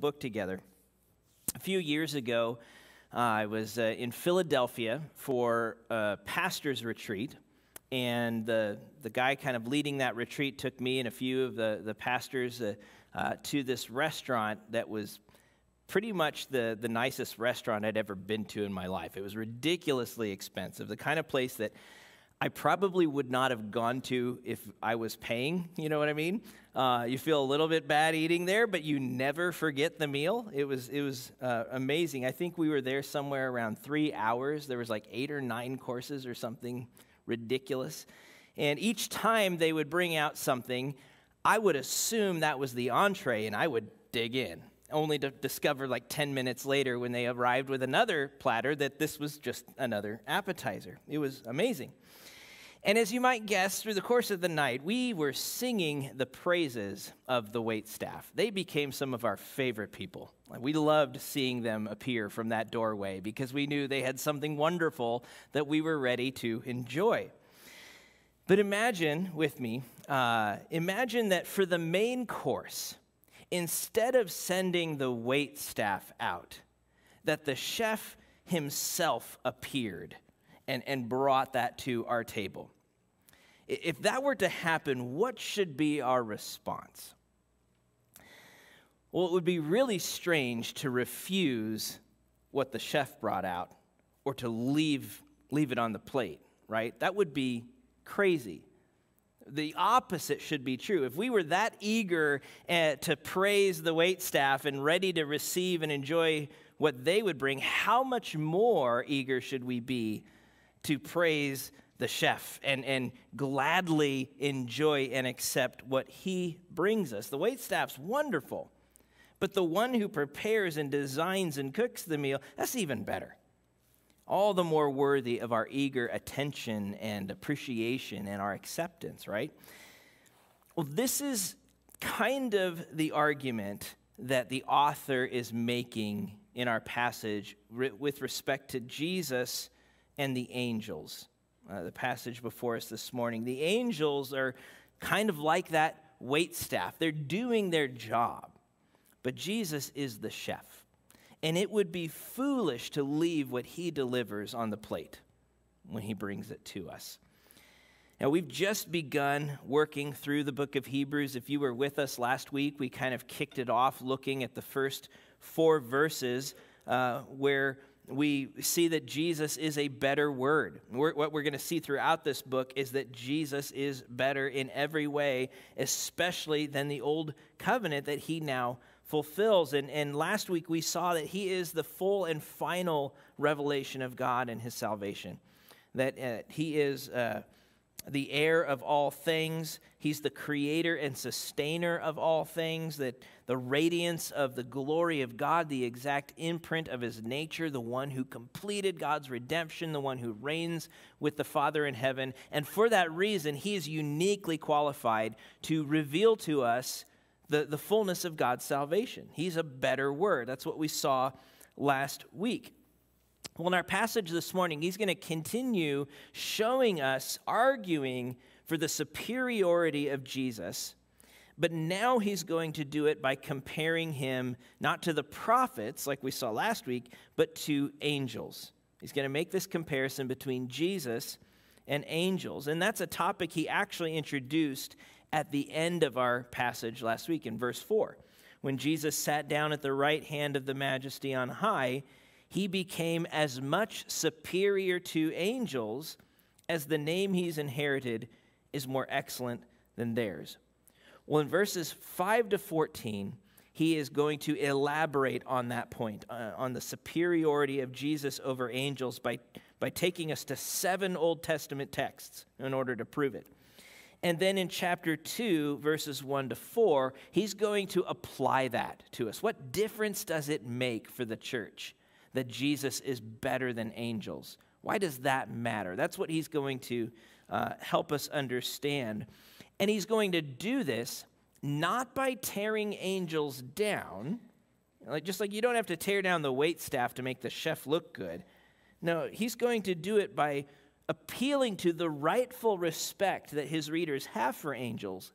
book together. A few years ago, uh, I was uh, in Philadelphia for a pastor's retreat, and the, the guy kind of leading that retreat took me and a few of the, the pastors uh, uh to this restaurant that was pretty much the, the nicest restaurant I'd ever been to in my life. It was ridiculously expensive, the kind of place that I probably would not have gone to if I was paying. You know what I mean? Uh, you feel a little bit bad eating there, but you never forget the meal. It was it was uh, amazing. I think we were there somewhere around three hours. There was like eight or nine courses or something ridiculous, and each time they would bring out something, I would assume that was the entree, and I would dig in. Only to discover like 10 minutes later when they arrived with another platter that this was just another appetizer. It was amazing. And as you might guess, through the course of the night, we were singing the praises of the wait staff. They became some of our favorite people. We loved seeing them appear from that doorway because we knew they had something wonderful that we were ready to enjoy. But imagine with me, uh, imagine that for the main course, instead of sending the wait staff out, that the chef himself appeared and, and brought that to our table. If that were to happen, what should be our response? Well, it would be really strange to refuse what the chef brought out or to leave, leave it on the plate, right? That would be crazy. The opposite should be true. If we were that eager uh, to praise the wait staff and ready to receive and enjoy what they would bring, how much more eager should we be to praise the chef and, and gladly enjoy and accept what he brings us. The wait staff's wonderful, but the one who prepares and designs and cooks the meal, that's even better. All the more worthy of our eager attention and appreciation and our acceptance, right? Well, this is kind of the argument that the author is making in our passage with respect to Jesus and the angels. Uh, the passage before us this morning. The angels are kind of like that wait staff, they're doing their job. But Jesus is the chef. And it would be foolish to leave what he delivers on the plate when he brings it to us. Now, we've just begun working through the book of Hebrews. If you were with us last week, we kind of kicked it off looking at the first four verses uh, where we see that Jesus is a better word. We're, what we're going to see throughout this book is that Jesus is better in every way, especially than the old covenant that he now fulfills. And, and last week we saw that he is the full and final revelation of God and his salvation, that uh, he is. Uh, the heir of all things. He's the creator and sustainer of all things, that the radiance of the glory of God, the exact imprint of his nature, the one who completed God's redemption, the one who reigns with the Father in heaven. And for that reason, he is uniquely qualified to reveal to us the, the fullness of God's salvation. He's a better word. That's what we saw last week. Well, in our passage this morning, he's going to continue showing us, arguing for the superiority of Jesus. But now he's going to do it by comparing him not to the prophets, like we saw last week, but to angels. He's going to make this comparison between Jesus and angels. And that's a topic he actually introduced at the end of our passage last week in verse 4. When Jesus sat down at the right hand of the majesty on high, he became as much superior to angels as the name he's inherited is more excellent than theirs. Well, in verses 5 to 14, he is going to elaborate on that point, uh, on the superiority of Jesus over angels, by, by taking us to seven Old Testament texts in order to prove it. And then in chapter 2, verses 1 to 4, he's going to apply that to us. What difference does it make for the church? That Jesus is better than angels. Why does that matter? That's what he's going to uh, help us understand. And he's going to do this not by tearing angels down, like, just like you don't have to tear down the wait staff to make the chef look good. No, he's going to do it by appealing to the rightful respect that his readers have for angels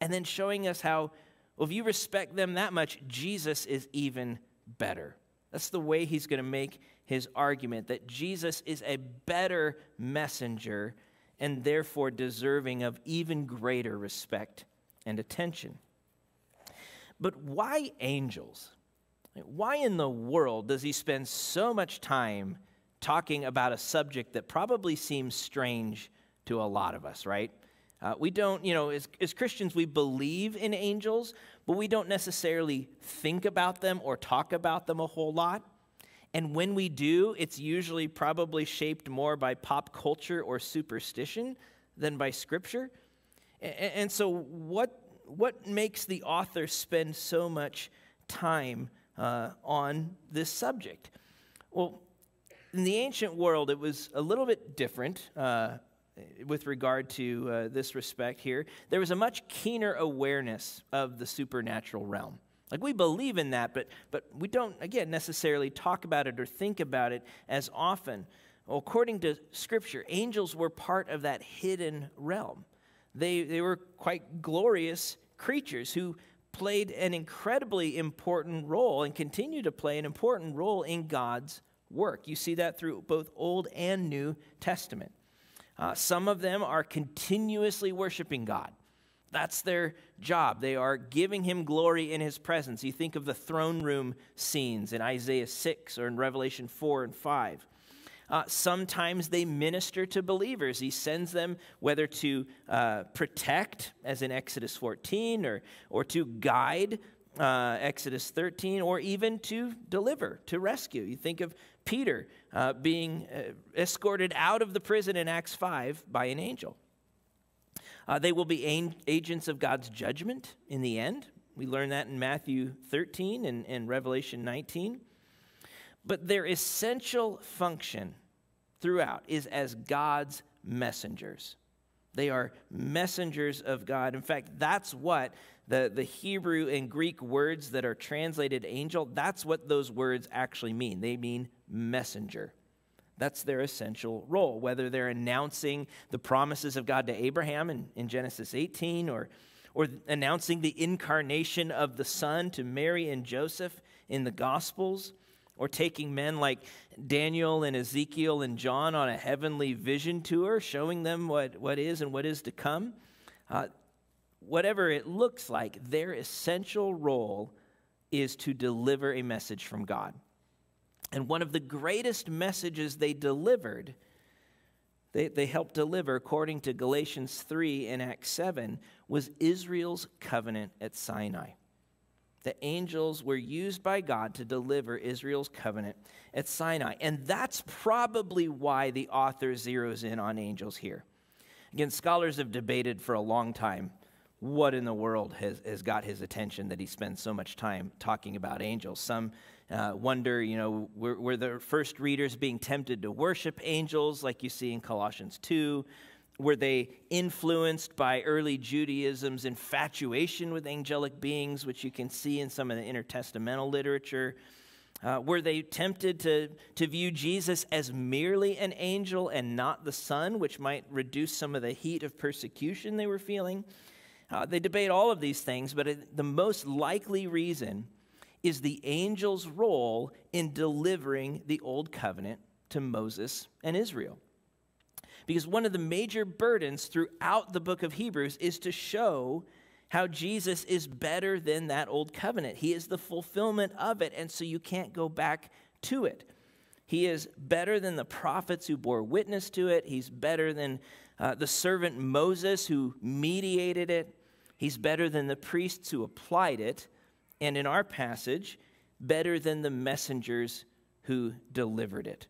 and then showing us how Well, if you respect them that much, Jesus is even better. That's the way he's going to make his argument that Jesus is a better messenger and therefore deserving of even greater respect and attention. But why angels? Why in the world does he spend so much time talking about a subject that probably seems strange to a lot of us, right? Uh, we don't, you know, as, as Christians, we believe in angels, but we don't necessarily think about them or talk about them a whole lot. And when we do, it's usually probably shaped more by pop culture or superstition than by scripture. And, so, what, what makes the author spend so much time uh, on this subject? Well, in the ancient world, it was a little bit different. Uh, with regard to uh, this respect here, there was a much keener awareness of the supernatural realm. Like we believe in that, but, but we don't, again, necessarily talk about it or think about it as often. Well, according to Scripture, angels were part of that hidden realm. They, they were quite glorious creatures who played an incredibly important role and continue to play an important role in God's work. You see that through both Old and New Testament. Uh, some of them are continuously worshiping God. That's their job. They are giving him glory in his presence. You think of the throne room scenes in Isaiah 6 or in Revelation 4 and 5. Uh, sometimes they minister to believers. He sends them whether to uh, protect, as in Exodus 14, or, or to guide, uh, Exodus 13, or even to deliver, to rescue. You think of Peter uh, being uh, escorted out of the prison in Acts 5 by an angel. Uh, they will be agents of God's judgment in the end. We learn that in Matthew 13 and, and Revelation 19. But their essential function throughout is as God's messengers. They are messengers of God. In fact, that's what the, the Hebrew and Greek words that are translated angel, that's what those words actually mean. They mean messenger. That's their essential role, whether they're announcing the promises of God to Abraham in, in Genesis 18 or, or announcing the incarnation of the Son to Mary and Joseph in the Gospels, or taking men like Daniel and Ezekiel and John on a heavenly vision tour, showing them what, what is and what is to come. Uh, whatever it looks like, their essential role is to deliver a message from God. And one of the greatest messages they delivered, they, they helped deliver, according to Galatians 3 and Acts 7, was Israel's covenant at Sinai. The angels were used by God to deliver Israel's covenant at Sinai. And that's probably why the author zeroes in on angels here. Again, scholars have debated for a long time what in the world has, has got his attention that he spends so much time talking about angels. Some uh, wonder, you know, were, were the first readers being tempted to worship angels like you see in Colossians 2? Were they influenced by early Judaism's infatuation with angelic beings, which you can see in some of the intertestamental literature? Uh, were they tempted to, to view Jesus as merely an angel and not the Son, which might reduce some of the heat of persecution they were feeling? Uh, they debate all of these things, but it, the most likely reason is the angel's role in delivering the old covenant to Moses and Israel. Because one of the major burdens throughout the book of Hebrews is to show how Jesus is better than that old covenant. He is the fulfillment of it, and so you can't go back to it. He is better than the prophets who bore witness to it. He's better than uh, the servant Moses who mediated it. He's better than the priests who applied it and in our passage, better than the messengers who delivered it.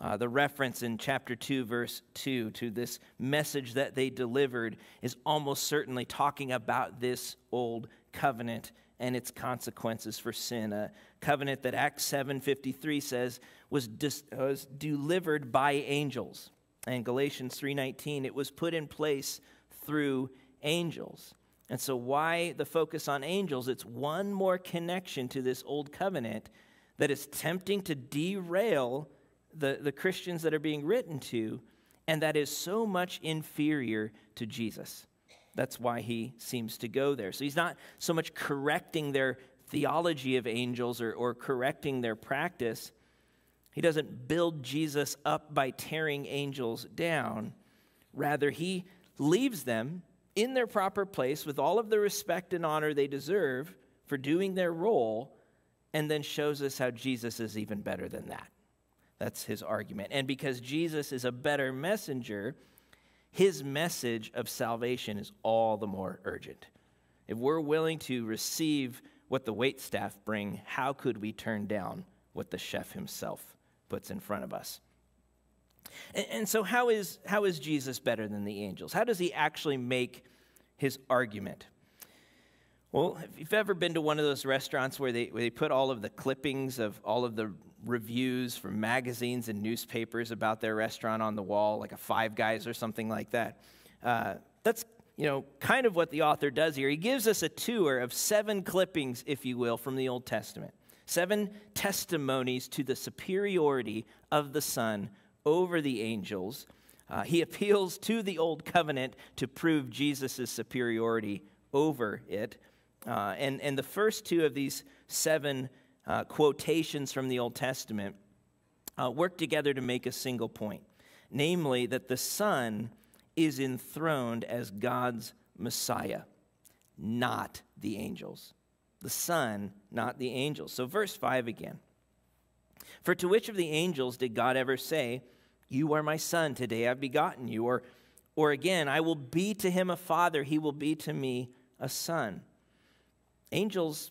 Uh, the reference in chapter 2, verse 2, to this message that they delivered is almost certainly talking about this old covenant and its consequences for sin. A covenant that Acts 7:53 says was, dis, was delivered by angels. And Galatians 3:19, it was put in place through angels. And so, why the focus on angels? It's one more connection to this old covenant that is tempting to derail the, the Christians that are being written to, and that is so much inferior to Jesus. That's why he seems to go there. So he's not so much correcting their theology of angels or, or correcting their practice. He doesn't build Jesus up by tearing angels down. Rather, he leaves them in their proper place with all of the respect and honor they deserve for doing their role, and then shows us how Jesus is even better than that. That's his argument. And because Jesus is a better messenger, his message of salvation is all the more urgent. If we're willing to receive what the wait staff bring, how could we turn down what the chef himself puts in front of us? And, and so, how is, how is Jesus better than the angels? How does he actually make his argument? Well, if you've ever been to one of those restaurants where they, where they put all of the clippings of all of the reviews from magazines and newspapers about their restaurant on the wall, like a Five Guys or something like that, uh, that's you know kind of what the author does here. He gives us a tour of seven clippings, if you will, from the Old Testament, seven testimonies to the superiority of the Son over the angels. Uh, he appeals to the old covenant to prove Jesus' superiority over it. Uh, and, and the first two of these seven uh, quotations from the Old Testament uh, work together to make a single point namely, that the Son is enthroned as God's Messiah, not the angels. The Son, not the angels. So, verse 5 again. For to which of the angels did God ever say, You are my son, today I've begotten you? Or, or again, I will be to him a father, he will be to me a son. Angels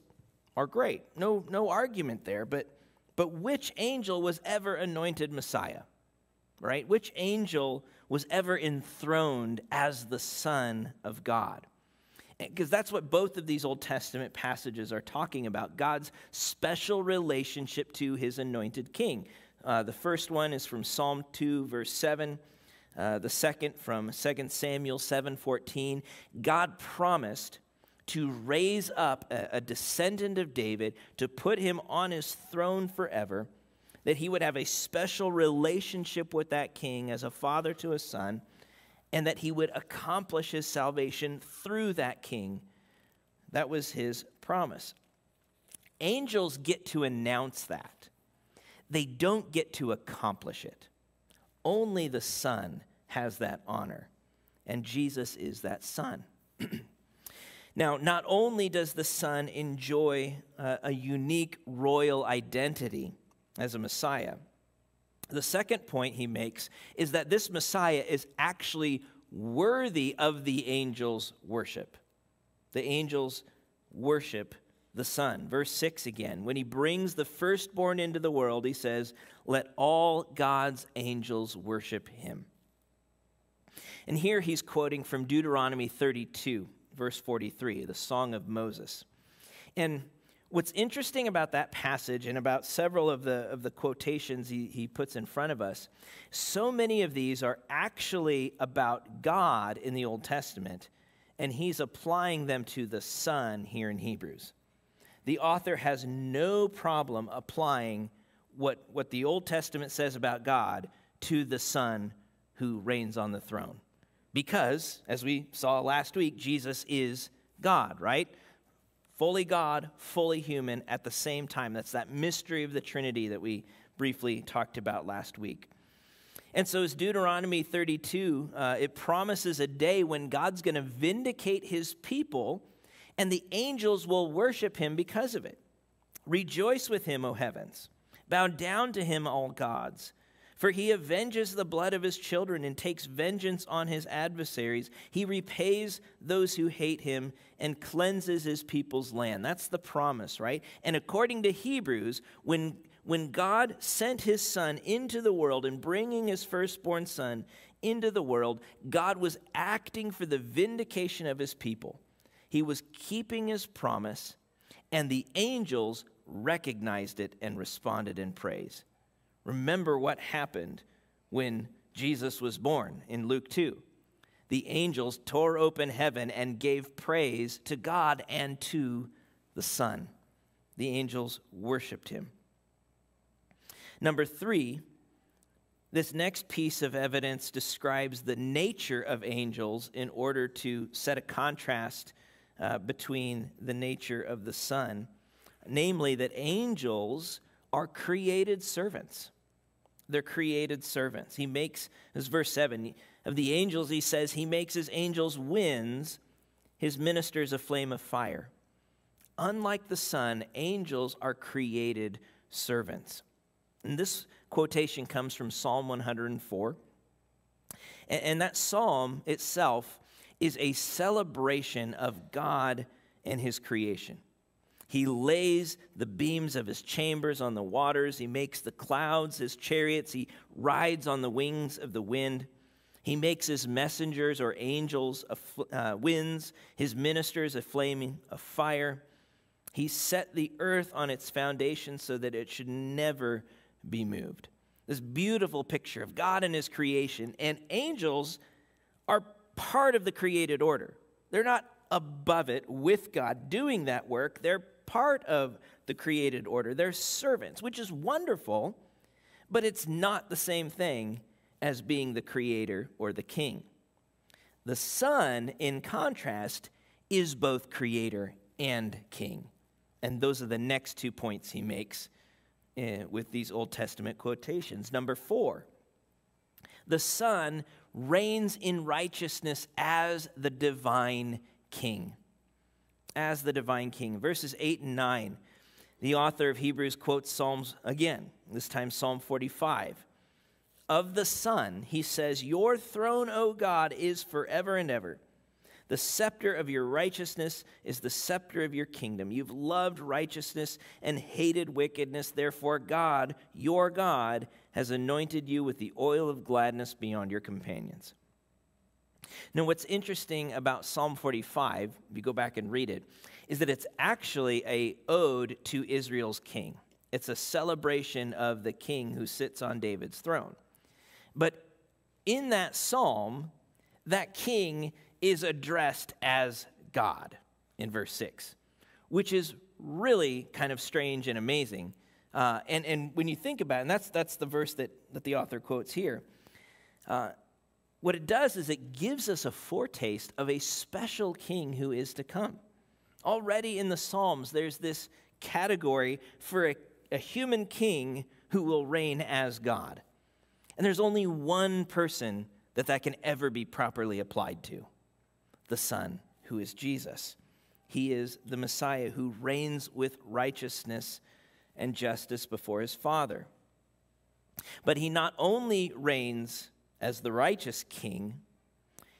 are great. No, no argument there. But, but which angel was ever anointed Messiah? Right? Which angel was ever enthroned as the Son of God? Because that's what both of these Old Testament passages are talking about God's special relationship to his anointed king. Uh, the first one is from Psalm 2, verse 7. Uh, the second from 2 Samuel 7:14. God promised to raise up a, a descendant of David to put him on his throne forever, that he would have a special relationship with that king as a father to a son, and that he would accomplish his salvation through that king. That was his promise. Angels get to announce that, they don't get to accomplish it. Only the Son has that honor, and Jesus is that Son. Now, not only does the Son enjoy uh, a unique royal identity as a Messiah, the second point he makes is that this Messiah is actually worthy of the angels' worship. The angels worship the Son. Verse 6 again. When he brings the firstborn into the world, he says, Let all God's angels worship him. And here he's quoting from Deuteronomy 32 verse 43, the Song of Moses. And what's interesting about that passage and about several of the, of the quotations he, he puts in front of us, so many of these are actually about God in the Old Testament, and he's applying them to the Son here in Hebrews. The author has no problem applying what, what the Old Testament says about God to the Son who reigns on the throne. Because, as we saw last week, Jesus is God, right? Fully God, fully human at the same time. That's that mystery of the Trinity that we briefly talked about last week. And so, as Deuteronomy 32, uh, it promises a day when God's going to vindicate his people, and the angels will worship him because of it. Rejoice with him, O heavens. Bow down to him, all gods. For he avenges the blood of his children and takes vengeance on his adversaries. He repays those who hate him and cleanses his people's land. That's the promise, right? And according to Hebrews, when, when God sent his son into the world and bringing his firstborn son into the world, God was acting for the vindication of his people. He was keeping his promise, and the angels recognized it and responded in praise. Remember what happened when Jesus was born in Luke 2. The angels tore open heaven and gave praise to God and to the Son. The angels worshiped him. Number three, This next piece of evidence describes the nature of angels in order to set a contrast uh, between the nature of the Son, namely, that angels are created servants. They're created servants. He makes, this verse 7, of the angels, he says, He makes his angels winds, his ministers a flame of fire. Unlike the Son, angels are created servants. And this quotation comes from Psalm 104. And, that psalm itself is a celebration of God and his creation. He lays the beams of his chambers on the waters. He makes the clouds his chariots. He rides on the wings of the wind. He makes his messengers or angels of uh, winds, his ministers a flaming of fire. He set the earth on its foundation so that it should never be moved. This beautiful picture of God and his creation, and angels are part of the created order. They're not above it with God doing that work, they're part of the created order. They're servants, which is wonderful, but it's not the same thing as being the creator or the king. The Son, in contrast, is both creator and king. And those are the next two points he makes uh, with these Old Testament quotations. Number four, the Son reigns in righteousness as the divine king. As the divine king. Verses 8 and 9, the author of Hebrews quotes Psalms again, this time Psalm 45. Of the Son, he says, Your throne, O God, is forever and ever. The scepter of your righteousness is the scepter of your kingdom. You've loved righteousness and hated wickedness. Therefore, God, your God, has anointed you with the oil of gladness beyond your companions. Now, what's interesting about Psalm 45, if you go back and read it, is that it's actually a ode to Israel's king. It's a celebration of the king who sits on David's throne. But in that psalm, that king is addressed as God in verse 6, which is really kind of strange and amazing. Uh, and, and when you think about it, and that's, that's the verse that, that the author quotes here, uh, what it does is it gives us a foretaste of a special king who is to come. Already in the Psalms, there's this category for a, a human king who will reign as God. And there's only one person that that can ever be properly applied to the Son, who is Jesus. He is the Messiah who reigns with righteousness and justice before his Father. But he not only reigns as the righteous king,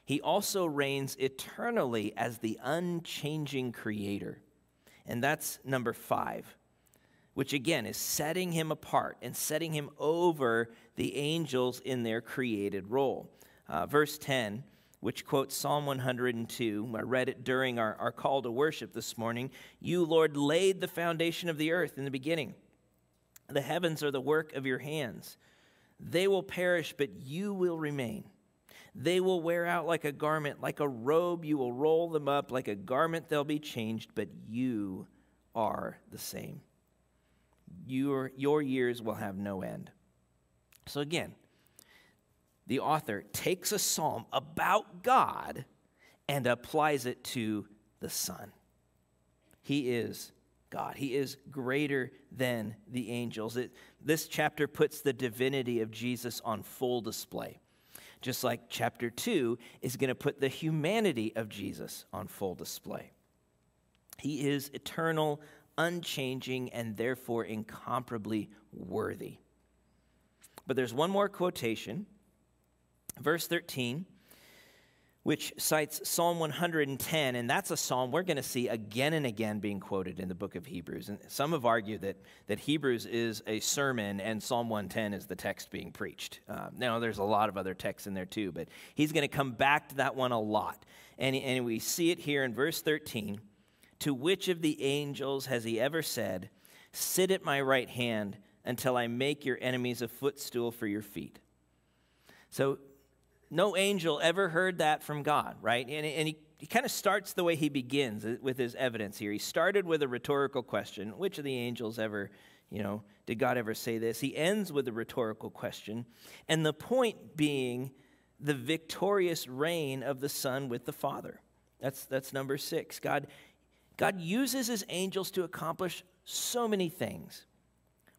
he also reigns eternally as the unchanging creator. And that's number five, which again is setting him apart and setting him over the angels in their created role. Uh, verse 10 which quotes Psalm 102. I read it during our, our call to worship this morning. You, Lord, laid the foundation of the earth in the beginning. The heavens are the work of your hands. They will perish, but you will remain. They will wear out like a garment, like a robe, you will roll them up. Like a garment, they'll be changed, but you are the same. Your, your years will have no end. So, again, the author takes a psalm about God and applies it to the Son. He is God. He is greater than the angels. It, this chapter puts the divinity of Jesus on full display, just like chapter 2 is going to put the humanity of Jesus on full display. He is eternal, unchanging, and therefore incomparably worthy. But there's one more quotation Verse 13, which cites Psalm 110, and that's a psalm we're going to see again and again being quoted in the book of Hebrews. And some have argued that, that Hebrews is a sermon and Psalm 110 is the text being preached. Uh, now, there's a lot of other texts in there too, but he's going to come back to that one a lot. And, and we see it here in verse 13. To which of the angels has he ever said, Sit at my right hand until I make your enemies a footstool for your feet? So no angel ever heard that from God, right? And, and he, he kind of starts the way he begins with his evidence here. He started with a rhetorical question Which of the angels ever you know, did God ever say this? He ends with a rhetorical question, and the point being the victorious reign of the Son with the Father. That's, that's number six. God, God uses his angels to accomplish so many things,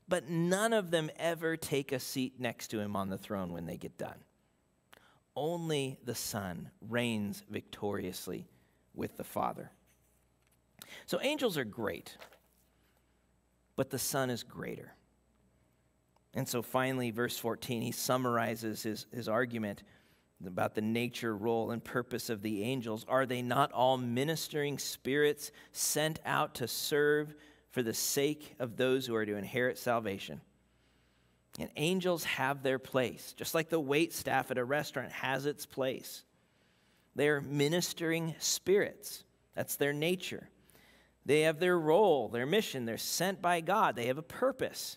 but none of them ever take a seat next to him on the throne when they get done. Only the Son reigns victoriously with the Father. So angels are great, but the Son is greater. And so finally, verse 14, he summarizes his, his argument about the nature, role, and purpose of the angels. Are they not all ministering spirits sent out to serve for the sake of those who are to inherit salvation? And angels have their place, just like the wait staff at a restaurant has its place. They're ministering spirits, that's their nature. They have their role, their mission. They're sent by God, they have a purpose.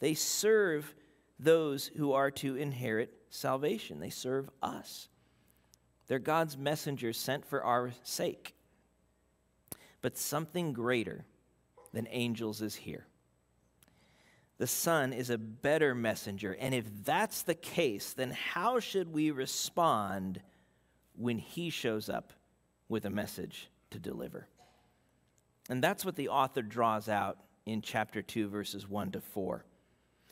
They serve those who are to inherit salvation, they serve us. They're God's messengers sent for our sake. But something greater than angels is here. The Son is a better messenger. And if that's the case, then how should we respond when He shows up with a message to deliver? And that's what the author draws out in chapter 2, verses 1 to 4.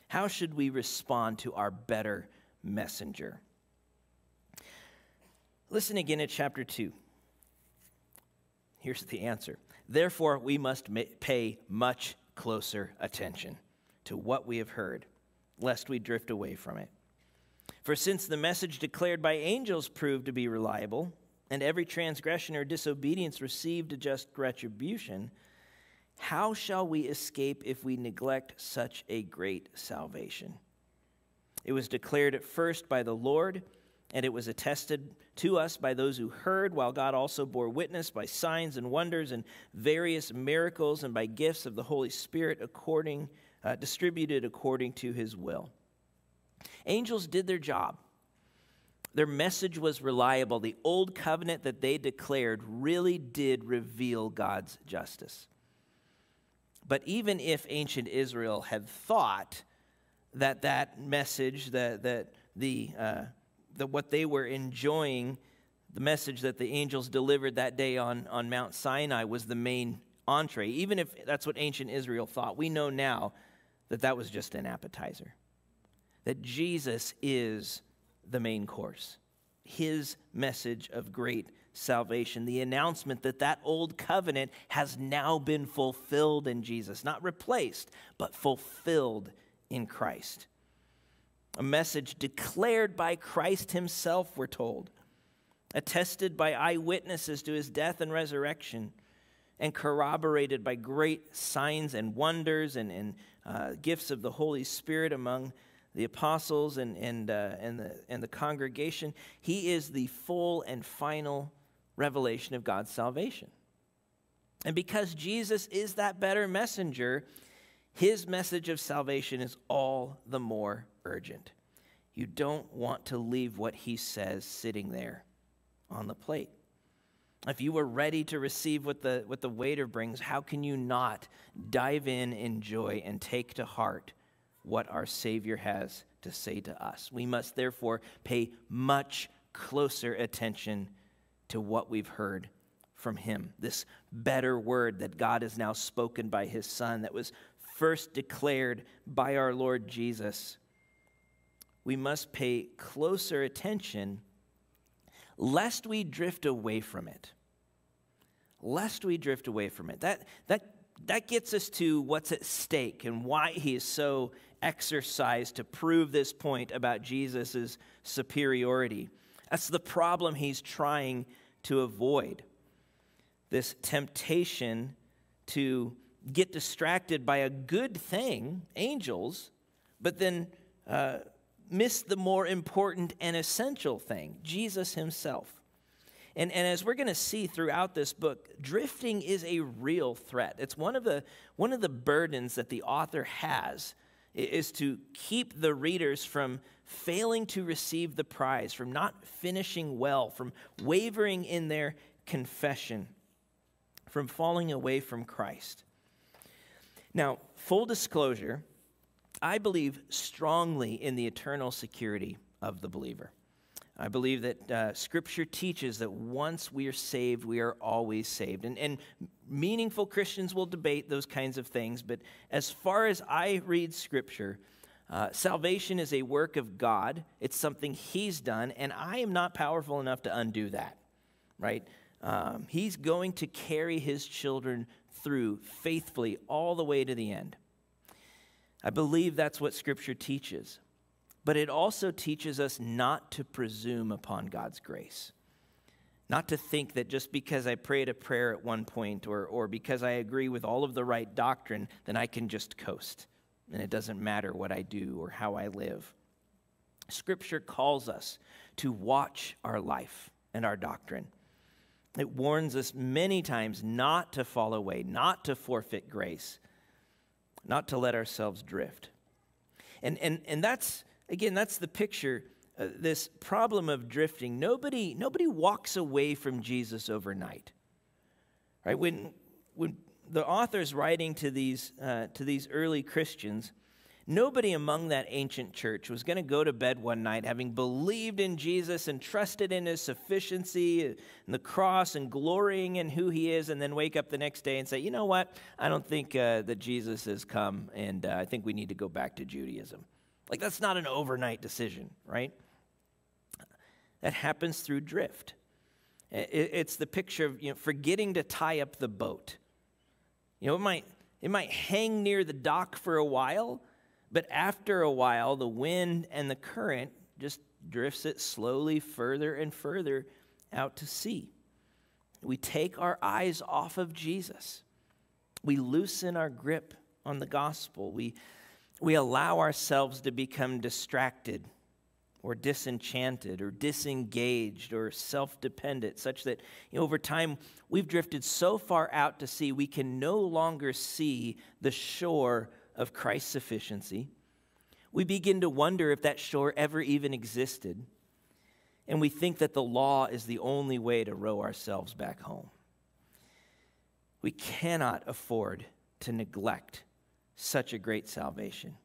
How should we respond to our better messenger? Listen again at chapter 2. Here's the answer. Therefore, we must pay much closer attention to what we have heard, lest we drift away from it. For since the message declared by angels proved to be reliable, and every transgression or disobedience received a just retribution, how shall we escape if we neglect such a great salvation? It was declared at first by the Lord, and it was attested to us by those who heard, while God also bore witness by signs and wonders and various miracles and by gifts of the Holy Spirit according uh, distributed according to his will. Angels did their job. Their message was reliable. The old covenant that they declared really did reveal God's justice. But even if ancient Israel had thought that that message, that, that the, uh, the, what they were enjoying, the message that the angels delivered that day on, on Mount Sinai was the main entree, even if that's what ancient Israel thought, we know now that that was just an appetizer. That Jesus is the main course. His message of great salvation, the announcement that that old covenant has now been fulfilled in Jesus, not replaced, but fulfilled in Christ. A message declared by Christ himself, we're told, attested by eyewitnesses to his death and resurrection, and corroborated by great signs and wonders and, and uh, gifts of the Holy Spirit among the apostles and, and, uh, and, the, and the congregation. He is the full and final revelation of God's salvation. And because Jesus is that better messenger, his message of salvation is all the more urgent. You don't want to leave what he says sitting there on the plate. If you were ready to receive what the, what the waiter brings, how can you not dive in, enjoy, and take to heart what our Savior has to say to us? We must therefore pay much closer attention to what we've heard from Him. This better word that God has now spoken by His Son, that was first declared by our Lord Jesus. We must pay closer attention lest we drift away from it. Lest we drift away from it. That, that, that gets us to what's at stake and why he is so exercised to prove this point about Jesus' superiority. That's the problem he's trying to avoid. This temptation to get distracted by a good thing, angels, but then uh, miss the more important and essential thing, Jesus himself. And, and as we're going to see throughout this book, drifting is a real threat. It's one of, the, one of the burdens that the author has is to keep the readers from failing to receive the prize, from not finishing well, from wavering in their confession, from falling away from Christ. Now, full disclosure, I believe strongly in the eternal security of the believer. I believe that uh, Scripture teaches that once we are saved, we are always saved. And, and meaningful Christians will debate those kinds of things, but as far as I read Scripture, uh, salvation is a work of God. It's something He's done, and I am not powerful enough to undo that, right? Um, he's going to carry His children through faithfully all the way to the end. I believe that's what Scripture teaches. But it also teaches us not to presume upon God's grace. Not to think that just because I prayed a prayer at one point or, or because I agree with all of the right doctrine, then I can just coast and it doesn't matter what I do or how I live. Scripture calls us to watch our life and our doctrine. It warns us many times not to fall away, not to forfeit grace, not to let ourselves drift. And, and, and that's, again, that's the picture, uh, this problem of drifting. Nobody, nobody walks away from Jesus overnight. Right? When, when the author's writing to these, uh, to these early Christians, Nobody among that ancient church was going to go to bed one night having believed in Jesus and trusted in his sufficiency and the cross and glorying in who he is, and then wake up the next day and say, you know what? I don't think uh, that Jesus has come, and uh, I think we need to go back to Judaism. Like, that's not an overnight decision, right? That happens through drift. It's the picture of you know, forgetting to tie up the boat. You know, it might, it might hang near the dock for a while but after a while, the wind and the current just drifts it slowly further and further out to sea. We take our eyes off of Jesus. We loosen our grip on the gospel. We, we allow ourselves to become distracted or disenchanted or disengaged or self dependent, such that you know, over time we've drifted so far out to sea we can no longer see the shore of Christ's sufficiency, we begin to wonder if that shore ever even existed. And we think that the law is the only way to row ourselves back home. We cannot afford to neglect such a great salvation,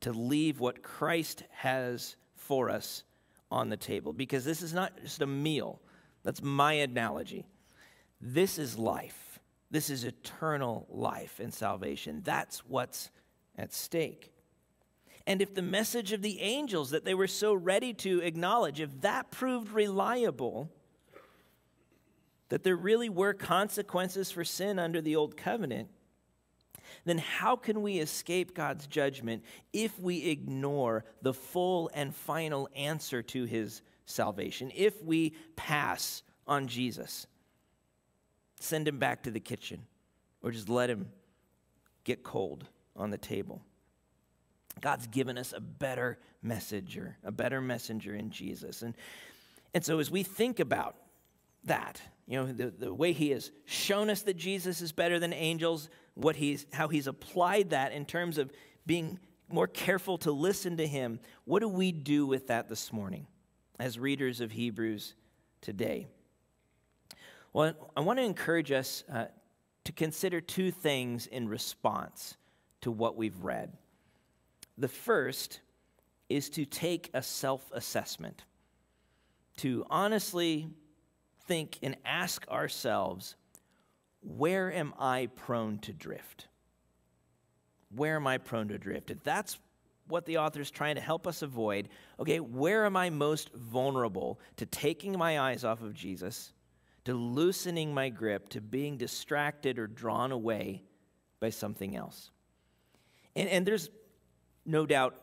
to leave what Christ has for us on the table, because this is not just a meal. That's my analogy. This is life. This is eternal life and salvation. That's what's at stake. And if the message of the angels that they were so ready to acknowledge, if that proved reliable, that there really were consequences for sin under the old covenant, then how can we escape God's judgment if we ignore the full and final answer to his salvation, if we pass on Jesus? Send him back to the kitchen or just let him get cold on the table. God's given us a better messenger, a better messenger in Jesus. And, and so as we think about that, you know, the, the way he has shown us that Jesus is better than angels, what he's, how he's applied that in terms of being more careful to listen to him, what do we do with that this morning as readers of Hebrews today? Well, I want to encourage us uh, to consider two things in response to what we've read. The first is to take a self assessment, to honestly think and ask ourselves, where am I prone to drift? Where am I prone to drift? If that's what the author is trying to help us avoid, okay, where am I most vulnerable to taking my eyes off of Jesus? To loosening my grip, to being distracted or drawn away by something else. And, and there's no doubt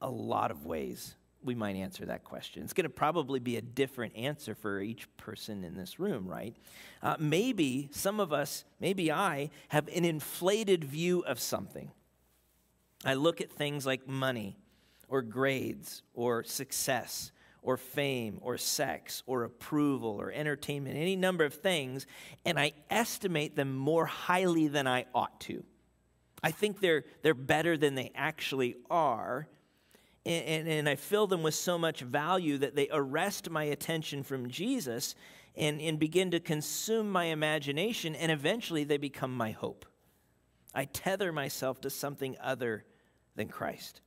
a lot of ways we might answer that question. It's going to probably be a different answer for each person in this room, right? Uh, maybe some of us, maybe I, have an inflated view of something. I look at things like money or grades or success or fame or sex or approval or entertainment, any number of things, and I estimate them more highly than I ought to. I think they're, they're better than they actually are. And, and, and, I fill them with so much value that they arrest my attention from Jesus and, and begin to consume my imagination, and eventually they become my hope. I tether myself to something other than Christ.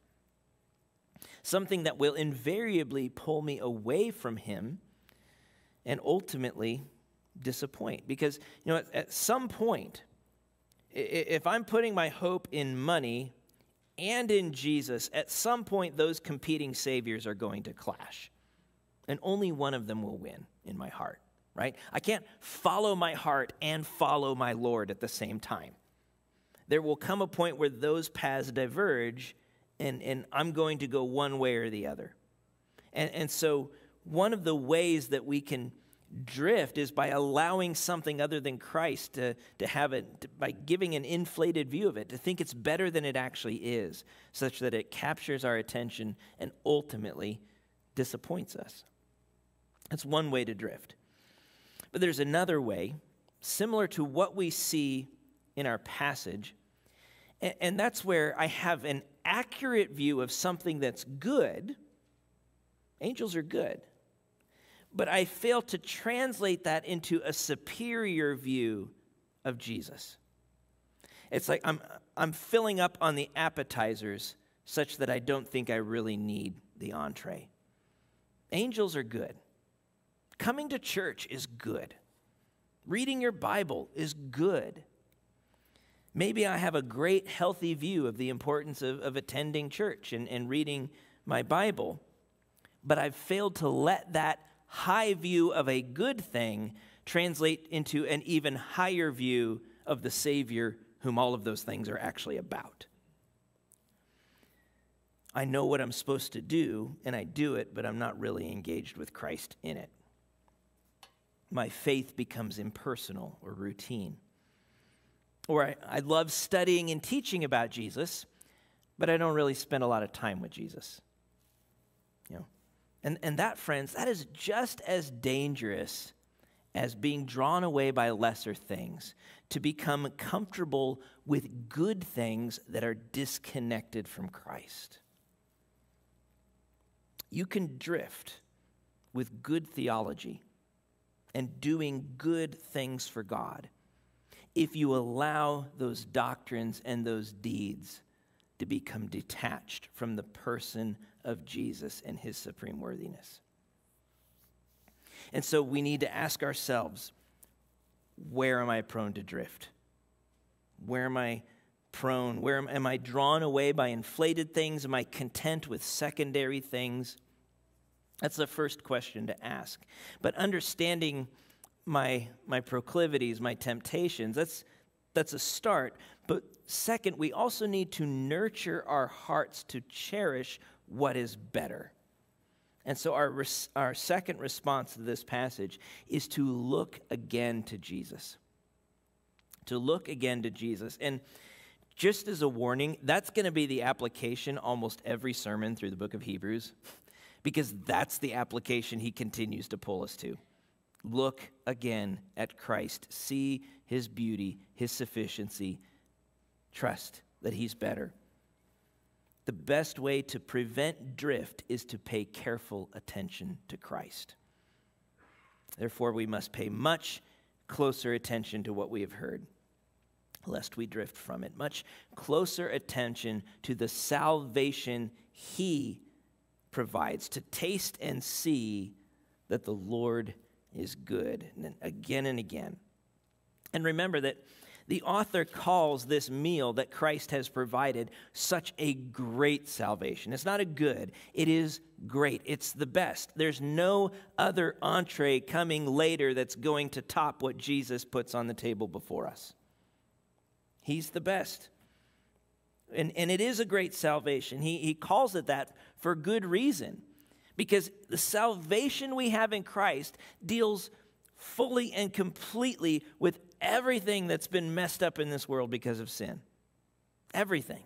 Something that will invariably pull me away from Him and ultimately disappoint. Because, you know, at, at some point, if I'm putting my hope in money and in Jesus, at some point those competing saviors are going to clash. And only one of them will win in my heart, right? I can't follow my heart and follow my Lord at the same time. There will come a point where those paths diverge, and, and I'm going to go one way or the other. And, and so, one of the ways that we can drift is by allowing something other than Christ to, to have it, to, by giving an inflated view of it, to think it's better than it actually is, such that it captures our attention and ultimately disappoints us. That's one way to drift. But there's another way, similar to what we see in our passage, and, and that's where I have an accurate view of something that's good. Angels are good but I fail to translate that into a superior view of Jesus. It's like I'm, I'm filling up on the appetizers such that I don't think I really need the entree. Angels are good. Coming to church is good. Reading your Bible is good. Maybe I have a great, healthy view of the importance of, of attending church and, and reading my Bible, but I've failed to let that high view of a good thing translate into an even higher view of the Savior whom all of those things are actually about. I know what I'm supposed to do, and I do it, but I'm not really engaged with Christ in it. My faith becomes impersonal or routine. Or I, I love studying and teaching about Jesus, but I don't really spend a lot of time with Jesus. You know, and, and that, friends, that is just as dangerous as being drawn away by lesser things, to become comfortable with good things that are disconnected from Christ. You can drift with good theology and doing good things for God if you allow those doctrines and those deeds to become detached from the person of Jesus and his supreme worthiness. And so we need to ask ourselves where am I prone to drift? Where am I prone? Where am, am I drawn away by inflated things? Am I content with secondary things? That's the first question to ask. But understanding my, my proclivities, my temptations, that's, that's a start. But second, we also need to nurture our hearts to cherish what is better. And so, our, our second response to this passage is to look again to Jesus. To look again to Jesus. And just as a warning, that's going to be the application almost every sermon through the book of Hebrews, because that's the application he continues to pull us to. Look again at Christ. See his beauty, his sufficiency. Trust that he's better the best way to prevent drift is to pay careful attention to Christ. Therefore, we must pay much closer attention to what we have heard, lest we drift from it. Much closer attention to the salvation He provides, to taste and see that the Lord is good, and again and again. And remember that the author calls this meal that Christ has provided such a great salvation. It's not a good, it is great. It's the best. There's no other entree coming later that's going to top what Jesus puts on the table before us. He's the best. And, and it is a great salvation. He, he calls it that for good reason. Because the salvation we have in Christ deals fully and completely with everything that's been messed up in this world because of sin. Everything.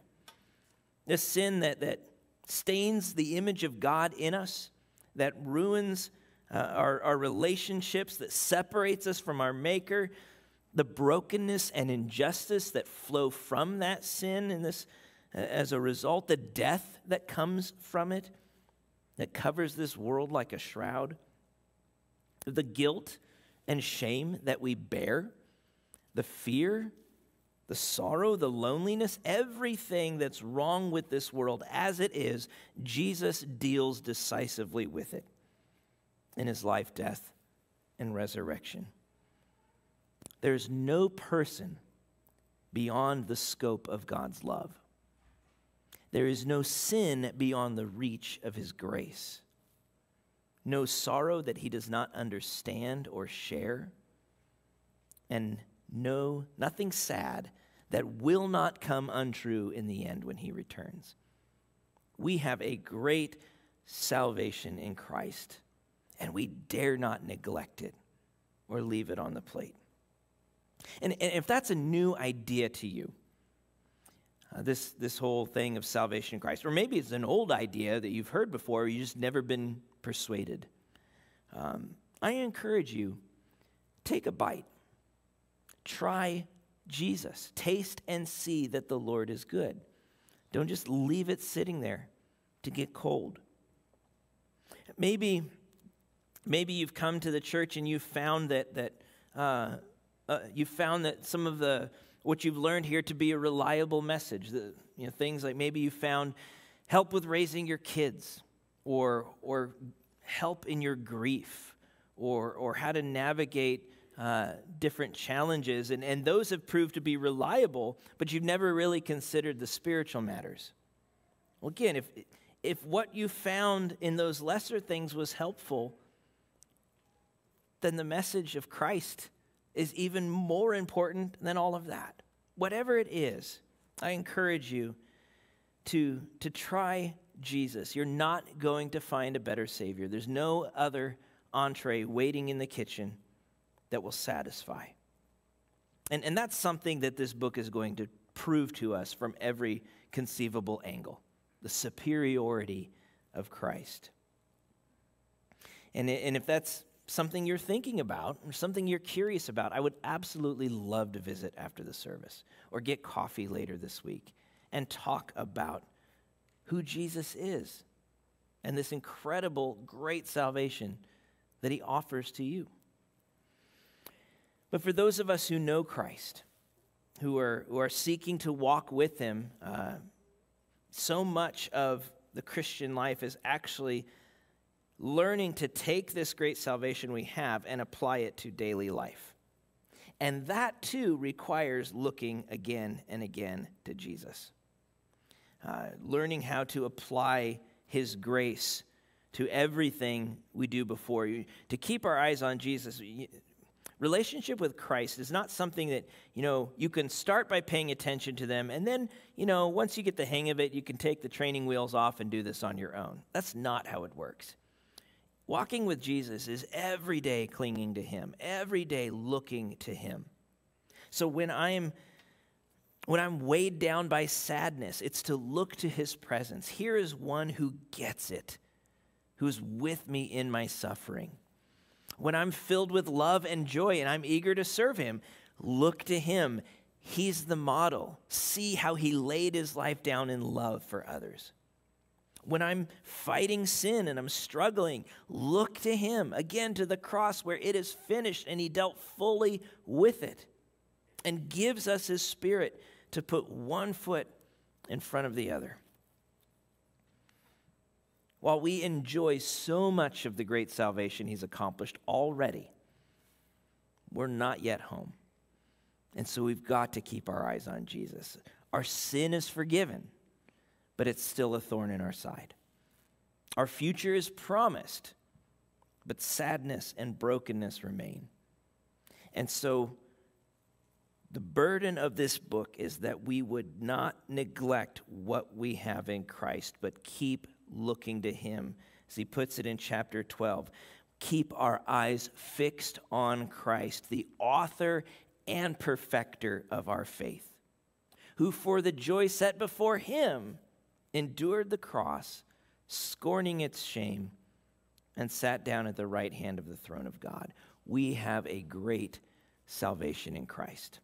This sin that, that stains the image of God in us, that ruins uh, our, our relationships, that separates us from our Maker, the brokenness and injustice that flow from that sin and this uh, as a result, the death that comes from it, that covers this world like a shroud, the guilt and shame that we bear the fear the sorrow, the loneliness, everything that's wrong with this world as it is, Jesus deals decisively with it in his life, death, and resurrection. There's no person beyond the scope of God's love. There is no sin beyond the reach of his grace. No sorrow that he does not understand or share. And no, nothing sad that will not come untrue in the end when he returns. We have a great salvation in Christ, and we dare not neglect it or leave it on the plate. And, and if that's a new idea to you, uh, this, this whole thing of salvation in Christ, or maybe it's an old idea that you've heard before, you've just never been persuaded, um, I encourage you take a bite Try Jesus. Taste and see that the Lord is good. Don't just leave it sitting there to get cold. Maybe, maybe you've come to the church and you've found that, that uh, uh, you found that some of the what you've learned here to be a reliable message. The, you know, things like maybe you found help with raising your kids, or or help in your grief, or or how to navigate uh, different challenges, and, and those have proved to be reliable, but you've never really considered the spiritual matters. Well, again, if, if what you found in those lesser things was helpful, then the message of Christ is even more important than all of that. Whatever it is, I encourage you to, to try Jesus. You're not going to find a better Savior. There's no other entree waiting in the kitchen that will satisfy. And, and that's something that this book is going to prove to us from every conceivable angle the superiority of Christ. And, and if that's something you're thinking about or something you're curious about, I would absolutely love to visit after the service or get coffee later this week and talk about who Jesus is and this incredible, great salvation that he offers to you. But for those of us who know Christ, who are, who are seeking to walk with Him, uh, so much of the Christian life is actually learning to take this great salvation we have and apply it to daily life. And that too requires looking again and again to Jesus. Uh, learning how to apply His grace to everything we do before you. To keep our eyes on Jesus, relationship with Christ is not something that, you know, you can start by paying attention to them and then, you know, once you get the hang of it, you can take the training wheels off and do this on your own. That's not how it works. Walking with Jesus is every day clinging to him, every day looking to him. So when I'm when I'm weighed down by sadness, it's to look to his presence. Here is one who gets it, who's with me in my suffering when I'm filled with love and joy and I'm eager to serve Him, look to Him. He's the model. See how He laid His life down in love for others. When I'm fighting sin and I'm struggling, look to Him, again to the cross where it is finished and He dealt fully with it and gives us His Spirit to put one foot in front of the other. While we enjoy so much of the great salvation he's accomplished already, we're not yet home. And so we've got to keep our eyes on Jesus. Our sin is forgiven, but it's still a thorn in our side. Our future is promised, but sadness and brokenness remain. And so the burden of this book is that we would not neglect what we have in Christ, but keep looking to Him. As he puts it in chapter 12, keep our eyes fixed on Christ, the author and perfecter of our faith, who for the joy set before Him endured the cross, scorning its shame, and sat down at the right hand of the throne of God. We have a great salvation in Christ.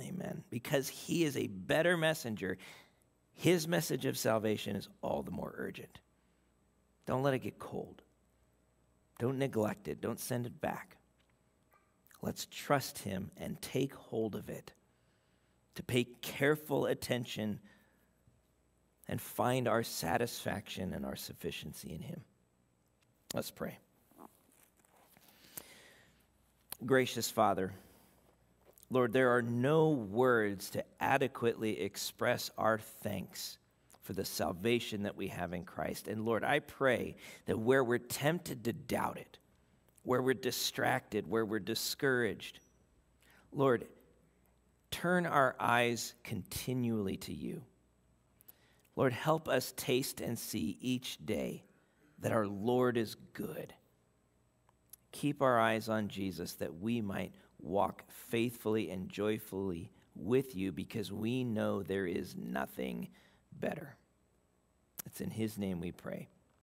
Amen. Because he is a better messenger his message of salvation is all the more urgent. Don't let it get cold. Don't neglect it. Don't send it back. Let's trust him and take hold of it to pay careful attention and find our satisfaction and our sufficiency in Him. Let's pray. Gracious Father, Lord, there are no words to adequately express our thanks for the salvation that we have in Christ. And Lord, I pray that where we're tempted to doubt it, where we're distracted, where we're discouraged, Lord, turn our eyes continually to you. Lord, help us taste and see each day that our Lord is good. Keep our eyes on Jesus that we might walk faithfully and joyfully with you because we know there is nothing better. It's in His name we pray.